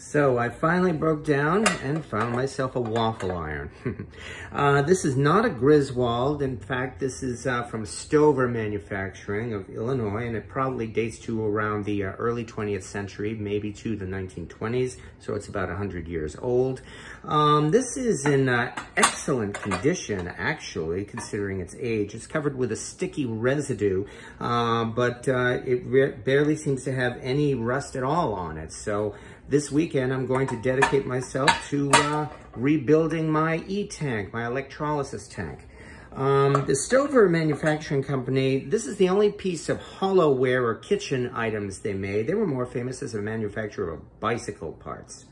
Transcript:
So I finally broke down and found myself a waffle iron. uh, this is not a Griswold. In fact, this is uh, from Stover Manufacturing of Illinois, and it probably dates to around the uh, early 20th century, maybe to the 1920s, so it's about 100 years old. Um, this is in uh, excellent condition, actually, considering its age. It's covered with a sticky residue, uh, but uh, it barely seems to have any rust at all on it. So this weekend, I'm going to dedicate myself to uh, rebuilding my E-tank, my electrolysis tank. Um, the Stover Manufacturing Company, this is the only piece of hollowware or kitchen items they made. They were more famous as a manufacturer of bicycle parts.